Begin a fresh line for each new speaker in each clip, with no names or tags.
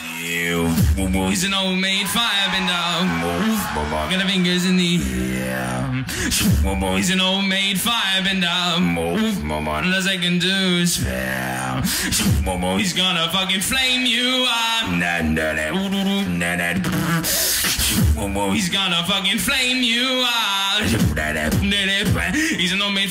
He's an old maid firebender. Got the fingers in the air. He's an old maid firebender. All I can do is spare. He's gonna fucking flame you up. He's gonna fucking flame you out. He's an old maid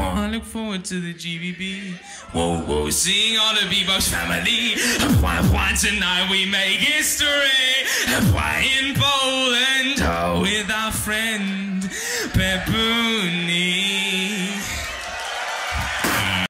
I look forward to the GBB. Whoa, whoa, seeing all the beatbox family. Why Tonight we make history. Why In Poland, oh, with our friend Pepuni.